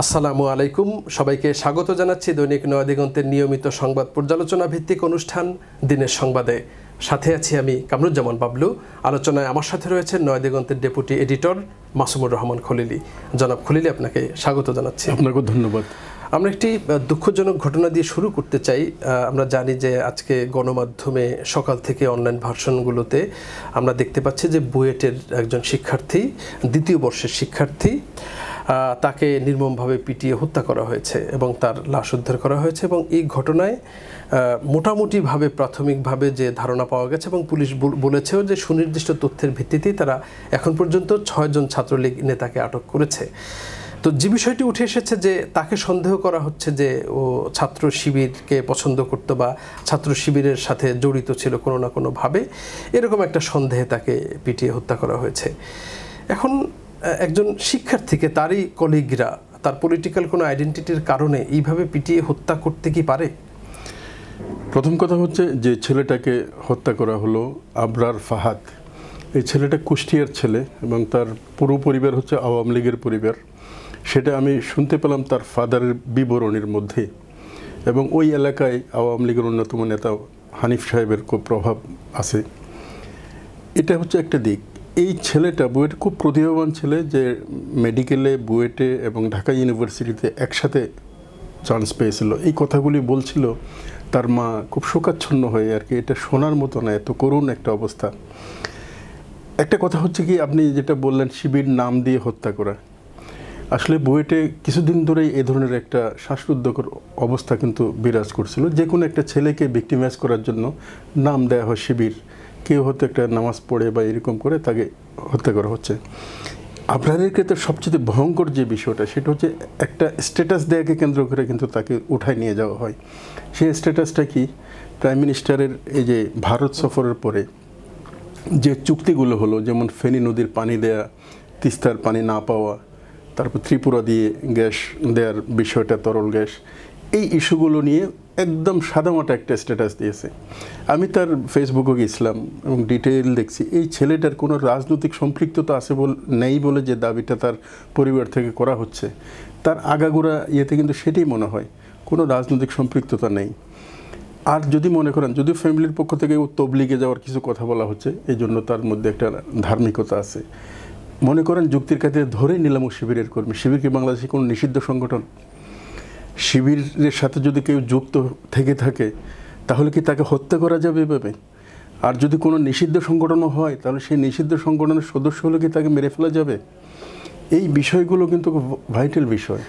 আসসালামু আলাইকুম। সবাইকে স্বাগত জানাচ্ছি দৈনিক নয়া দিগন্তের নিয়মিত সংবাদ পর্যালোচনা ভিত্তিক অনুষ্ঠান দিনের সংবাদে। সাথে আছি আমি কামরুজ্জামান বাবলু। আলোচনায় আমার সাথে রয়েছেন নয়া দিগন্তের ডেপুটি এডিটর মাসুমুর রহমান খলিলি। জনাব খলিলি আপনাকে স্বাগত জানাচ্ছি। আপনাকে ধন্যবাদ। আমরা একটি দুঃখজনক ঘটনা দিয়ে শুরু করতে চাই। আমরা জানি যে আজকে গণমাধ্যমে সকাল থেকে অনলাইন ভার্সনগুলোতে আমরা দেখতে পাচ্ছি যে বুয়েটের একজন শিক্ষার্থী দ্বিতীয় বর্ষের শিক্ষার্থী তাকে নির্মমভাবে পিটিয়ে হত্যা করা হয়েছে এবং তার লাশ উদ্ধার করা হয়েছে এবং এই ঘটনায় মোটামুটিভাবে প্রাথমিকভাবে যে ধারণা পাওয়া গেছে এবং পুলিশ বলেছেও যে সুনির্দিষ্ট তথ্যের ভিত্তিতেই তারা এখন পর্যন্ত ছয়জন ছাত্রলীগ নেতাকে আটক করেছে। তো যে বিষয়টি উঠে এসেছে যে তাকে সন্দেহ করা হচ্ছে যে ও ছাত্র শিবিরকে পছন্দ করত বা ছাত্র শিবিরের সাথে জড়িত ছিল কোনো না কোনোভাবে, এরকম একটা সন্দেহে তাকে পিটিয়ে হত্যা করা হয়েছে। এখন একজন শিক্ষার্থীকে তারই কলিগরা, তার পলিটিক্যাল কোনো আইডেন্টিটির কারণে এইভাবে পিটিয়ে হত্যা করতে কি পারে? প্রথম কথা হচ্ছে যে ছেলেটাকে হত্যা করা হলো আবরার ফাহাদ। এই ছেলেটা কুষ্টিয়ার ছেলে এবং তার পুরো পরিবার হচ্ছে আওয়ামী লীগের পরিবার। সেটা আমি শুনতে পেলাম তার ফাদারের বিবরণীর মধ্যে এবং ওই এলাকায় আওয়ামী লীগের অন্যতম নেতা হানিফ সাহেবের খুব প্রভাব আছে। এটা হচ্ছে একটা দিক। এই ছেলেটা, বুয়েট খুব প্রতিভাবান ছেলে যে মেডিকেলে, বুয়েটে এবং ঢাকা ইউনিভার্সিটিতে একসাথে চান্স পেয়েছিল। এই কথাগুলি বলছিল, তার মা খুব শোকাচ্ছন্ন হয়ে আর কি, এটা শোনার মতো না, এত করুণ একটা অবস্থা। একটা কথা হচ্ছে কি, আপনি যেটা বললেন, শিবির নাম দিয়ে হত্যা করা। আসলে বুয়েটে কিছুদিন ধরেই এ ধরনের একটা শ্বাসরুদ্ধকর অবস্থা কিন্তু বিরাজ করছিল। যে কোনো একটা ছেলেকে ভিক্টিমাইজ করার জন্য নাম দেওয়া হয় শিবির। কেউ হয়তো একটা নামাজ পড়ে বা এরকম করে তাকে হত্যা করা হচ্ছে। আপনাদের ক্ষেত্রে সবচেয়ে ভয়ঙ্কর যে বিষয়টা, সেটা হচ্ছে একটা স্ট্যাটাস দেয়াকে কেন্দ্র করে কিন্তু তাকে উঠায় নিয়ে যাওয়া হয়। সেই স্ট্যাটাসটা কি? প্রাইম মিনিস্টারের এই যে ভারত সফরের পরে যে চুক্তিগুলো হলো, যেমন ফেনী নদীর পানি দেয়া, তিস্তার পানি না পাওয়া, তারপর ত্রিপুরা দিয়ে গ্যাস দেওয়ার বিষয়টা, তরল গ্যাস, এই ইস্যুগুলো নিয়ে একদম সাদামাটা একটা স্ট্যাটাস দিয়েছে। আমি তার ফেসবুকে গেছিলাম এবং ডিটেইল দেখছি, এই ছেলেটার কোনো রাজনৈতিক সম্পৃক্ততা আছে বল, নেই বলে যে দাবিটা তার পরিবার থেকে করা হচ্ছে। তার আগাগোড়া ইয়েতে কিন্তু সেটাই মনে হয়, কোনো রাজনৈতিক সম্পৃক্ততা নেই। আর যদি মনে করেন, যদি ফ্যামিলির পক্ষ থেকে ও তবলিগে যাওয়ার কিছু কথা বলা হচ্ছে এই জন্য তার মধ্যে একটা ধার্মিকতা আছে। মনে করেন যুক্তির কাছে ধরেই নিলাম ও শিবিরের কর্মী। শিবির কি বাংলাদেশে কোনো নিষিদ্ধ সংগঠন? শিবিরের সাথে যদি কেউ যুক্ত থেকে থাকে তাহলে কি তাকে হত্যা করা যাবে এভাবে? আর যদি কোনো নিষিদ্ধ সংগঠনও হয় তাহলে সেই নিষিদ্ধ সংগঠনের সদস্য হলে কি তাকে মেরে ফেলা যাবে? এই বিষয়গুলো কিন্তু খুব ভাইটাল বিষয়।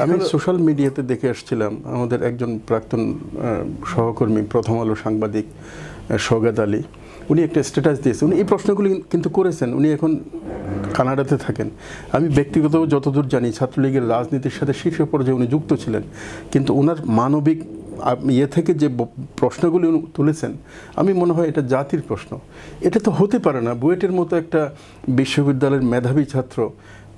আমি সোশ্যাল মিডিয়াতে দেখে আসছিলাম আমাদের একজন প্রাক্তন সহকর্মী প্রথম আলো সাংবাদিক সৌগাত আলী। উনি একটা স্ট্যাটাস দিয়েছে। উনি এই প্রশ্নগুলি কিন্তু করেছেন। উনি এখন কানাডাতে থাকেন। আমি ব্যক্তিগতভাবে যতদূর জানি ছাত্রলীগের রাজনীতির সাথে শীর্ষ পর্যায়ে উনি যুক্ত ছিলেন। কিন্তু ওনার মানবিক ইয়ে থেকে যে প্রশ্নগুলি তুলেছেন, আমি মনে হয় এটা জাতির প্রশ্ন। এটা তো হতে পারে না। বুয়েটের মতো একটা বিশ্ববিদ্যালয়ের মেধাবী ছাত্র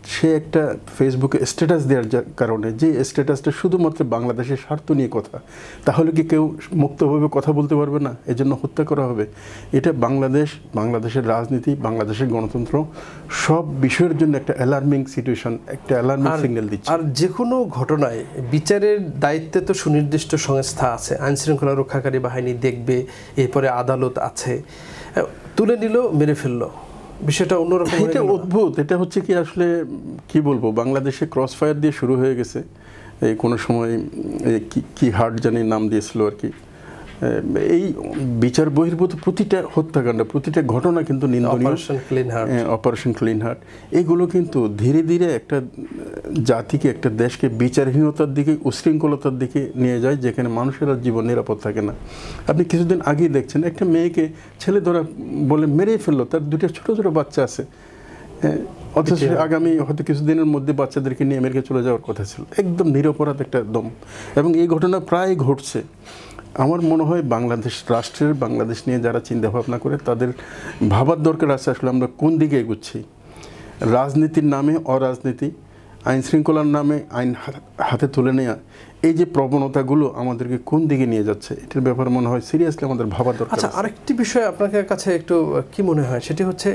সে একটা ফেসবুকে স্ট্যাটাস দেওয়ার কারণে যে স্ট্যাটাসটা শুধুমাত্র বাংলাদেশের স্বার্থ নিয়ে কথা তাহলে কি কেউ মুক্তভাবে কথা বলতে পারবে না? এজন্য হত্যা করা হবে। এটা বাংলাদেশ বাংলাদেশের রাজনীতি বাংলাদেশের গণতন্ত্র সব বিষয়ের জন্য একটা অ্যালার্মিং সিচুয়েশন একটা অ্যালার্মিং সিগন্যাল দিচ্ছে। আর যে কোনো ঘটনায় বিচারের দায়িত্বে তো সুনির্দিষ্ট সংস্থা আছে। আইন শৃঙ্খলা রক্ষাকারী বাহিনী দেখবে এরপরে আদালত আছে। তুলে নিল মেরে ফেলল। বিষয়টা অন্যরকম এটা অদ্ভুত। এটা হচ্ছে কি আসলে কি বলব? বাংলাদেশে ক্রস ফায়ার দিয়ে শুরু হয়ে গেছে। এই কোনো সময় কি হার্ট জানি নাম দিয়েছিল আর কি। এই বিচার বহির্ভূত প্রতিটা হত্যাকাণ্ড প্রতিটা ঘটনা কিন্তু নিন্দনীয়। অপারেশন ক্লিন হার্ট এগুলো কিন্তু ধীরে ধীরে একটা জাতিকে একটা দেশকে বিচারহীনতার দিকে উশৃঙ্খলতার দিকে নিয়ে যায় যেখানে মানুষের আর জীবন নিরাপদ থাকে না। আপনি কিছুদিন আগেই দেখছেন একটা মেয়েকে ছেলে ধরা বলে মেরেই ফেলল তার দুটো ছোটো ছোটো বাচ্চা আছে। অথচ আগামী হয়তো কিছুদিনের মধ্যে বাচ্চাদেরকে নিয়ে আমেরিকা চলে যাওয়ার কথা ছিল। একদম নিরপরাধ একটা দম। এবং এই ঘটনা প্রায় ঘটছে। আমার মনে হয় বাংলাদেশ রাষ্ট্রের বাংলাদেশ নিয়ে যারা চিন্তা ভাবনা করে তাদের ভাবার দরকার আছে আসলে আমরা কোন দিকে এগুচ্ছি। রাজনীতির নামে অরাজনীতি আইন শৃঙ্খলার নামে আইন হাতে তুলে নেওয়া এই যে প্রবণতাগুলো আমাদেরকে কোন দিকে নিয়ে যাচ্ছে এটার ব্যাপারে মনে হয় সিরিয়াসলি আমাদের ভাবার দরকার আচ্ছা আরেকটি বিষয় আপনাদের কাছে একটু কি মনে হয়? সেটি হচ্ছে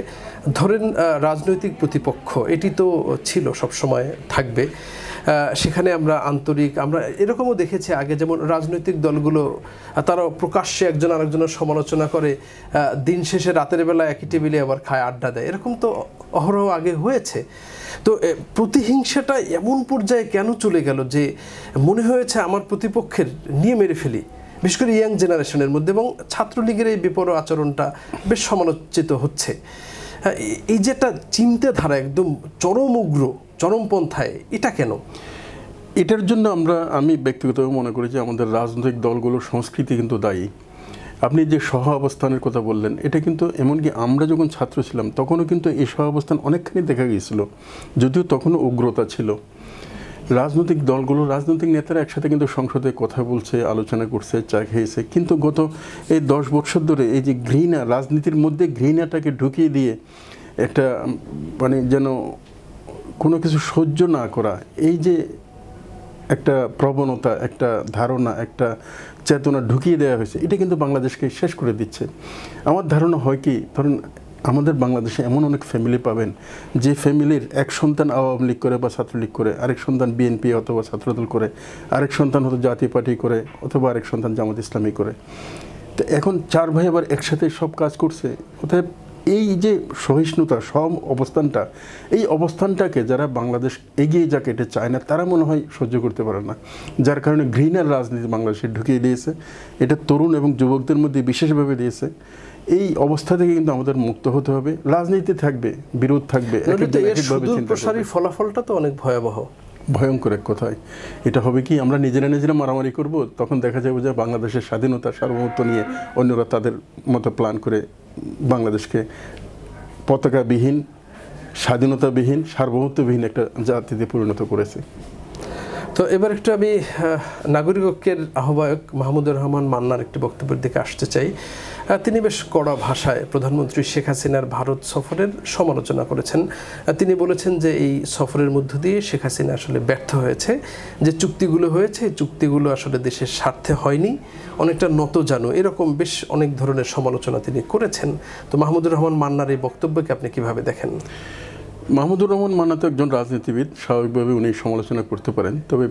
ধরেন রাজনৈতিক প্রতিপক্ষ এটি তো ছিল সবসময় থাকবে। সেখানে আমরা আন্তরিক, আমরা এরকমও দেখেছি আগে যেমন রাজনৈতিক দলগুলো তারা প্রকাশ্যে একজন আরেকজনের সমালোচনা করে দিন শেষে রাতের বেলা একই টেবিলে আবার খায় আড্ডা দেয়। এরকম তো অহরহ আগে হয়েছে। তো প্রতিহিংসাটা এমন পর্যায়ে কেন চলে গেল যে মনে হয়েছে আমার প্রতিপক্ষের নিয়ে মেরে ফেলি? বিশেষ করে ইয়াং জেনারেশনের মধ্যে এবং ছাত্রলীগের এই বিপর আচরণটা বেশ সমালোচিত হচ্ছে। এই যে একটা চিন্তাধারা একদম চরম উগ্র চরমপন্থায়, এটা কেন? এটার জন্য আমরা, আমি ব্যক্তিগতভাবে মনে করি যে আমাদের রাজনৈতিক দলগুলোর সংস্কৃতি কিন্তু দায়ী। আপনি যে সহ অবস্থানের কথা বললেন, এটা কিন্তু এমনকি আমরা যখন ছাত্র ছিলাম, তখনও কিন্তু এই সহ অবস্থান অনেকখানি দেখা গিয়েছিল, যদিও তখনও উগ্রতা ছিল। রাজনৈতিক দলগুলো, রাজনৈতিক নেতারা একসাথে কিন্তু সংসদে কথা বলছে, আলোচনা করছে, চা খেয়েছে, কিন্তু গত এই দশ বছর ধরে এই যে ঘৃণা, রাজনীতির মধ্যে ঘৃণাটাকে ঢুকিয়ে দিয়ে একটা মানে যেন কোনো কিছু সহ্য না করা, এই যে একটা প্রবণতা, একটা ধারণা, একটা চেতনা ঢুকিয়ে দেওয়া হয়েছে, এটা কিন্তু বাংলাদেশকে শেষ করে দিচ্ছে। আমার ধারণা হয় কি, ধরুন আমাদের বাংলাদেশে এমন অনেক ফ্যামিলি পাবেন, যে ফ্যামিলির এক সন্তান আওয়ামী লীগ করে বা ছাত্রলীগ করে, আরেক সন্তান বিএনপি অথবা ছাত্রদল করে, আরেক সন্তান হয়তো জাতীয় পার্টি করে, অথবা আরেক সন্তান জামাত ইসলামী করে। তো এখন চার ভাই আবার একসাথে সব কাজ করছে, অতএব এই যে সহিষ্ণুতা সম অবস্থানটা এই অবস্থানটাকে যারা বাংলাদেশ এগিয়ে যাকে এটা চায় না তারা মনে হয় সহ্য করতে পারে না। যার কারণে ঘৃণার রাজনীতি বাংলাদেশে ঢুকিয়ে দিয়েছে। এটা তরুণ এবং যুবকদের মধ্যে বিশেষভাবে দিয়েছে। এই অবস্থা থেকে কিন্তু আমাদের মুক্ত হতে হবে। রাজনীতি থাকবে বিরোধ থাকবে ফলাফলটা তো অনেক ভয়াবহ। ভয়ঙ্কর এক কথায়। এটা হবে কি আমরা নিজেরা নিজেরা মারামারি করব তখন দেখা যাবে যে বাংলাদেশের স্বাধীনতা সার্বভৌমত্ব নিয়ে অন্যরা তাদের মতো প্ল্যান করে বাংলাদেশকে পতাকাবিহীন, স্বাধীনতাবিহীন, সার্বভৌমত্ববিহীন একটা জাতিতে পরিণত করেছে। তো এবার একটু আমি নাগরিক ঐক্যের আহ্বায়ক মাহমুদুর রহমান মান্নার একটি বক্তব্যের দিকে আসতে চাই। তিনি বেশ কড়া ভাষায় প্রধানমন্ত্রী শেখ হাসিনার ভারত সফরের সমালোচনা করেছেন। তিনি বলেছেন যে এই সফরের মধ্য দিয়ে শেখ হাসিনা আসলে ব্যর্থ হয়েছে। যে চুক্তিগুলো হয়েছে চুক্তিগুলো আসলে দেশের স্বার্থে হয়নি, অনেকটা নত জানো এরকম বেশ অনেক ধরনের সমালোচনা তিনি করেছেন। তো মাহমুদুর রহমান মান্নার এই বক্তব্যকে আপনি কীভাবে দেখেন? মাহমুদুর রহমান মান্না তো একজন রাজনীতিবিদ, স্বাভাবিকভাবে উনি সমালোচনা করতে পারেন। তবে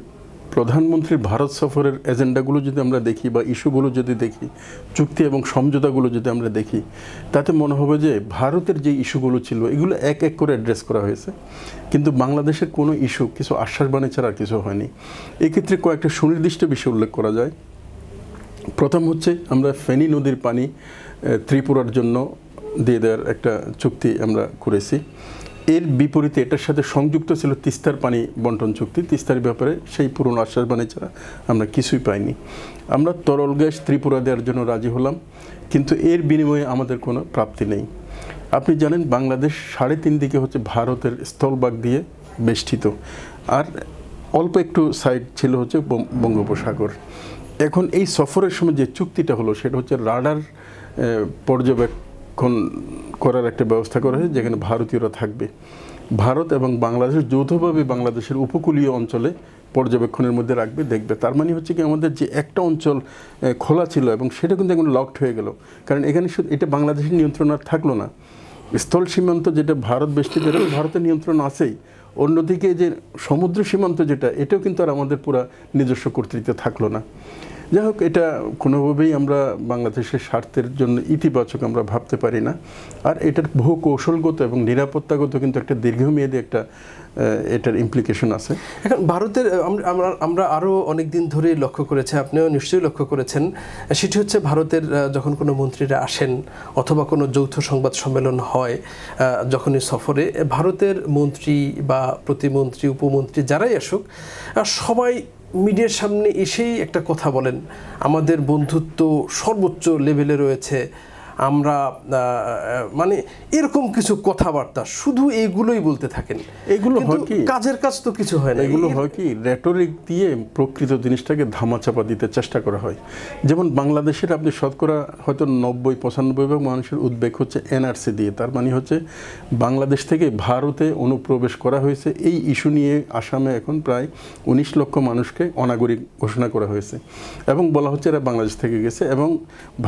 প্রধানমন্ত্রীর ভারত সফরের এজেন্ডাগুলো যদি আমরা দেখি বা ইস্যুগুলো যদি দেখি, চুক্তি এবং সমঝোতাগুলো যদি আমরা দেখি, তাতে মনে হবে যে ভারতের যে ইস্যুগুলো ছিল, এগুলো এক এক করে অ্যাড্রেস করা হয়েছে। কিন্তু বাংলাদেশের কোনো ইস্যু, কিছু আশ্বাসবাণী ছাড়া কিছু হয়নি। এক্ষেত্রে কয়েকটা সুনির্দিষ্ট বিষয় উল্লেখ করা যায়। প্রথম হচ্ছে আমরা ফেনী নদীর পানি ত্রিপুরার জন্য দিয়ে দেওয়ার একটা চুক্তি আমরা করেছি। এর বিপরীতে এটার সাথে সংযুক্ত ছিল তিস্তার পানি বন্টন চুক্তি। তিস্তার ব্যাপারে সেই পুরনো আশ্বাস বাণী ছাড়া আমরা কিছুই পাইনি। আমরা তরল গ্যাস ত্রিপুরা দেওয়ার জন্য রাজি হলাম, কিন্তু এর বিনিময়ে আমাদের কোনো প্রাপ্তি নেই। আপনি জানেন বাংলাদেশ সাড়ে তিন দিকে হচ্ছে ভারতের স্থলবাগ দিয়ে বেষ্টিত, আর অল্প একটু সাইড ছিল হচ্ছে বঙ্গোপসাগর। এখন এই সফরের সময় যে চুক্তিটা হলো, সেটা হচ্ছে রাডার পর্যবেক্ষণ করার একটা ব্যবস্থা করা হয়েছে যেখানে ভারতীয়রা থাকবে। ভারত এবং বাংলাদেশ যৌথভাবে বাংলাদেশের উপকূলীয় অঞ্চলে পর্যবেক্ষণের মধ্যে রাখবে, দেখবে। তার মানে হচ্ছে কি আমাদের যে একটা অঞ্চল খোলা ছিল এবং সেটা কিন্তু এখন লকড হয়ে গেল। কারণ এখানে শুধু এটা বাংলাদেশের নিয়ন্ত্রণ আর থাকল না। স্থল সীমান্ত যেটা ভারত বেষ্টিত ভারতের নিয়ন্ত্রণ আছেই। অন্যদিকে যে সমুদ্র সীমান্ত যেটা, এটাও কিন্তু আর আমাদের পুরা নিজস্ব কর্তৃত্ব থাকল না। যাই হোক এটা কোনোভাবেই আমরা বাংলাদেশের স্বার্থের জন্য ইতিবাচক আমরা ভাবতে পারি না। আর এটার বহু কৌশলগত এবং নিরাপত্তাগত কিন্তু একটা দীর্ঘমেয়াদী একটা এটার ইমপ্লিকেশন আছে। এখন ভারতের আমরা আমরা আরও অনেক দিন ধরে লক্ষ্য করেছি, আপনিও নিশ্চয়ই লক্ষ্য করেছেন, সেটি হচ্ছে ভারতের যখন কোনো মন্ত্রীরা আসেন অথবা কোনো যৌথ সংবাদ সম্মেলন হয় যখনই সফরে, ভারতের মন্ত্রী বা প্রতিমন্ত্রী, উপমন্ত্রী যারাই আসুক সবাই মিডিয়ার সামনে এসেই একটা কথা বলেন। আমাদের বন্ধুত্ব সর্বোচ্চ লেভেলে রয়েছে। আমরা মানে এরকম কিছু কথাবার্তা শুধু এইগুলোই বলতে থাকেন। এগুলো হয় কি? কাজের কাজ তো কিছু হয় না। এগুলো হয় কি? রেটরিক দিয়ে প্রকৃত জিনিসটাকে ধামাচাপা দিতে চেষ্টা করা হয়। যেমন বাংলাদেশের আপনি শতকরা হয়তো নব্বই পঁচানব্বই ভাগ মানুষের উদ্বেগ হচ্ছে এনআরসি দিয়ে। তার মানে হচ্ছে বাংলাদেশ থেকে ভারতে অনুপ্রবেশ করা হয়েছে। এই ইস্যু নিয়ে আসামে এখন প্রায় উনিশ লক্ষ মানুষকে অনাগরিক ঘোষণা করা হয়েছে। এবং বলা হচ্ছে এরা বাংলাদেশ থেকে গেছে এবং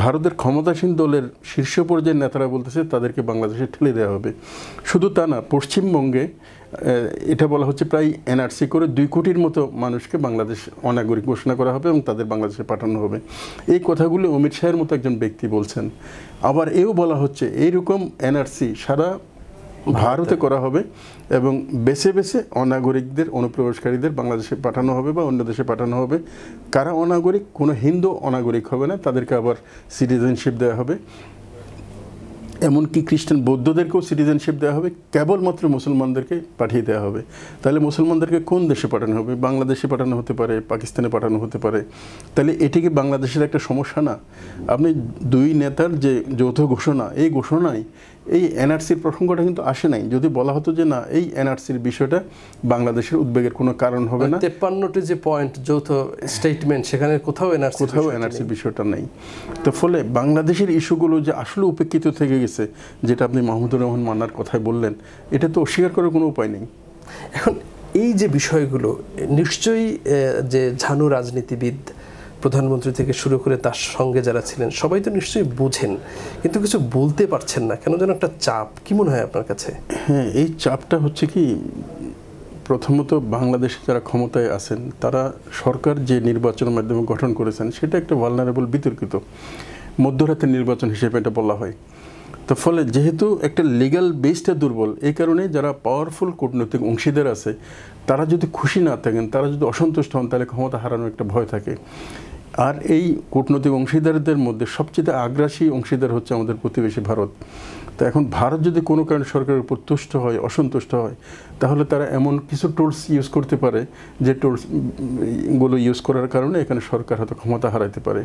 ভারতের ক্ষমতাসীন দলের শীর্ষ পর্যায়ের নেতারা বলতেছে তাদেরকে বাংলাদেশে ঠেলে দেওয়া হবে। শুধু তা না, পশ্চিমবঙ্গে এটা বলা হচ্ছে প্রায় এনআরসি করে দুই কোটির মতো মানুষকে বাংলাদেশ অনাগরিক ঘোষণা করা হবে এবং তাদের বাংলাদেশে পাঠানো হবে। এই কথাগুলো অমিত শাহের মতো একজন ব্যক্তি বলছেন। আবার এও বলা হচ্ছে এইরকম এনআরসি সারা ভারতে করা হবে এবং বেছে বেছে অনাগরিকদের, অনুপ্রবেশকারীদের বাংলাদেশে পাঠানো হবে বা অন্য দেশে পাঠানো হবে। কারা অনাগরিক, কোনো হিন্দু অনাগরিক হবে না, তাদেরকে আবার সিটিজেনশিপ দেওয়া হবে। এমনকি খ্রিস্টান বৌদ্ধদেরকেও সিটিজেনশিপ দেওয়া হবে কেবলমাত্র মুসলমানদেরকে পাঠিয়ে দেওয়া হবে। তাহলে মুসলমানদেরকে কোন দেশে পাঠানো হবে? বাংলাদেশে পাঠানো হতে পারে পাকিস্তানে পাঠানো হতে পারে। তাহলে এটি কি বাংলাদেশের একটা সমস্যা না? আপনি দুই নেতার যে যৌথ ঘোষণা এই ঘোষণায় এই এনআরসির প্রসঙ্গটা কিন্তু আসে নাই। যদি বলা হতো যে না এই এনআরসির বিষয়টা বাংলাদেশের উদ্বেগের কোনো কারণ হবে না। তেপ্পান্নটি যে পয়েন্ট যৌথ স্টেটমেন্ট সেখানে কোথাও এনআরসি কোথাও এনআরসির বিষয়টা নেই। তো ফলে বাংলাদেশের ইস্যুগুলো যে আসলে উপেক্ষিত থেকে গেছে যেটা আপনি মাহমুদুর রহমান মান্নার কথায় বললেন এটা তো অস্বীকার করার কোনো উপায় নেই। এখন এই যে বিষয়গুলো নিশ্চয়ই যে ঝানু রাজনীতিবিদ প্রধানমন্ত্রী থেকে শুরু করে তার সঙ্গে যারা ছিলেন সবাই তো নিশ্চয়ই বুঝেন কিন্তু কিছু বলতে পারছেন না। কেন যেন একটা চাপ কি মনে হয় আপনার কাছে? হ্যাঁ এই চাপটা হচ্ছে কি প্রথমত বাংলাদেশে যারা ক্ষমতায় আছেন তারা সরকার যে নির্বাচনের মাধ্যমে গঠন করেছেন সেটা একটা ভালনারেবল বিতর্কিত মধ্যরাতের নির্বাচন হিসেবে এটা বলা হয়। তো ফলে যেহেতু একটা লিগাল বেসটা দুর্বল, এই কারণে যারা পাওয়ারফুল কূটনৈতিক অংশীদার আছে, তারা যদি খুশি না থাকেন, তারা যদি অসন্তুষ্ট হন, তাহলে ক্ষমতা হারানোর একটা ভয় থাকে। আর এই কূটনৈতিক অংশীদারদের মধ্যে সবচেয়ে আগ্রাসী অংশীদার হচ্ছে আমাদের প্রতিবেশী ভারত। তো এখন ভারত যদি কোনো কারণে সরকারের উপর তুষ্ট হয় অসন্তুষ্ট হয় তাহলে তারা এমন কিছু টুলস ইউজ করতে পারে যে টুলসগুলো ইউজ করার কারণে এখানে সরকার হয়তো ক্ষমতা হারাইতে পারে।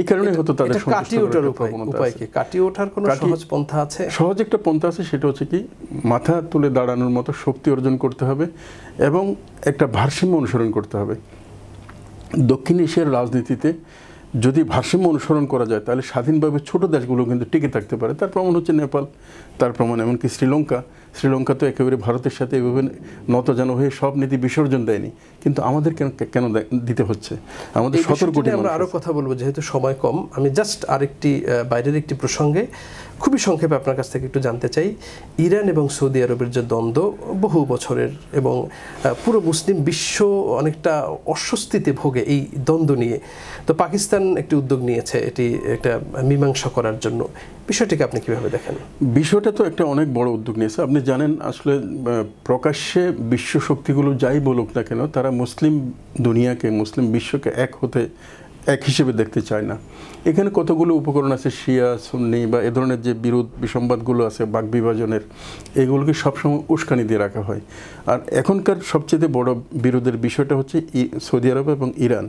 এই কারণে হয়তো তাদের কাটিয়ে ওঠার উপায় প্রবণতা উপায় আছে। কি? কাটিয়ে ওঠার কোনো সহজ পন্থা আছে? সহজ একটা পন্থা আছে সেটা হচ্ছে কি মাথা তুলে দাঁড়ানোর মতো শক্তি অর্জন করতে হবে এবং একটা ভারসাম্য অনুসরণ করতে হবে। দক্ষিণ এশিয়ার রাজনীতিতে যদি ভারসাম্য অনুসরণ করা যায়, তাহলে স্বাধীনভাবে ছোট দেশগুলো কিন্তু টিকে থাকতে পারে। তার প্রমাণ হচ্ছে নেপাল, তার প্রমাণ এমনকি শ্রীলঙ্কা। শ্রীলঙ্কা তো একেবারে ভারতের সাথে এভাবে নতজানো হয়ে সব নীতি বিসর্জন দেয়নি। কিন্তু আমাদের কেন কেন দিতে হচ্ছে? আমাদের এই সতেরো কোটি আমরা মানুষ আরও কথা বলব যেহেতু সময় কম। আমি জাস্ট আরেকটি বাইরের একটি প্রসঙ্গে খুবই সংক্ষেপে আপনার কাছ থেকে একটু জানতে চাই। ইরান এবং সৌদি আরবের যে দ্বন্দ্ব বহু বছরের এবং পুরো মুসলিম বিশ্ব অনেকটা অস্বস্তিতে ভোগে এই দ্বন্দ্ব নিয়ে। তো পাকিস্তান একটি উদ্যোগ নিয়েছে এটি একটা মীমাংসা করার জন্য। বিষয়টিকে আপনি কীভাবে দেখেন? বিষয়টা তো একটা অনেক বড় উদ্যোগ নিয়েছে। আপনি জানেন, আসলে প্রকাশ্যে বিশ্ব শক্তিগুলো যাই বলুক না কেন, তারা মুসলিম দুনিয়াকে, মুসলিম বিশ্বকে এক হতে, এক হিসেবে দেখতে চায় না। এখানে কতগুলো উপকরণ আছে? শিয়া, সুন্নি বা এ ধরনের যে বিরোধ বিসম্বাদগুলো আছে, বাক বিভাজনের, এগুলোকে সবসময় উস্কানি দিয়ে রাখা হয়। আর এখনকার সবচেয়ে বড় বিরোধের বিষয়টা হচ্ছে সৌদি আরব এবং ইরান।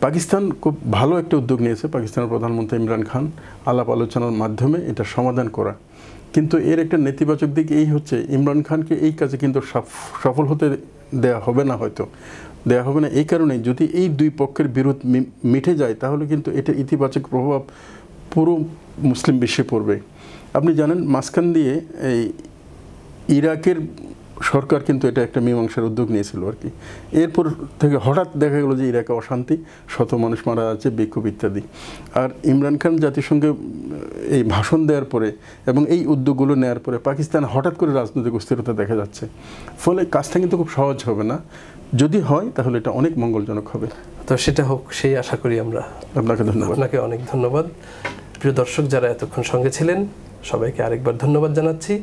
পাকিস্তান খুব ভালো একটা উদ্যোগ নিয়েছে। পাকিস্তানের প্রধানমন্ত্রী ইমরান খান আলাপ আলোচনার মাধ্যমে এটা সমাধান করা। কিন্তু এর একটা নেতিবাচক দিক এই হচ্ছে, ইমরান খানকে এই কাজে কিন্তু সফ- সফল হতে দেয়া হবে না হয়তো। দেয়া হবে না এই কারণে যদি এই দুই পক্ষের বিরোধ মিটে যায়, তাহলে কিন্তু এটা ইতিবাচক প্রভাব পুরো মুসলিম বিশ্বে পড়বে। আপনি জানেন, মাঝখান দিয়ে এই ইরাকের সরকার কিন্তু এটা একটা মীমাংসার উদ্যোগ নিয়েছিল আর কি। এরপর থেকে হঠাৎ দেখা গেল যে ইরাকে অশান্তি শত মানুষ মারা যাচ্ছে বিক্ষোভ ইত্যাদি। আর ইমরান খান জাতিসংঘে এই ভাষণ দেওয়ার পরে এবং এই উদ্যোগগুলো নেওয়ার পরে পাকিস্তান হঠাৎ করে রাজনৈতিক অস্থিরতা দেখা যাচ্ছে। ফলে কাজটা কিন্তু খুব সহজ হবে না। যদি হয় তাহলে এটা অনেক মঙ্গলজনক হবে। তো সেটা হোক সেই আশা করি আমরা। আপনাকে ধন্যবাদ। আপনাকে অনেক ধন্যবাদ। প্রিয় দর্শক যারা এতক্ষণ সঙ্গে ছিলেন সবাইকে আরেকবার ধন্যবাদ জানাচ্ছি।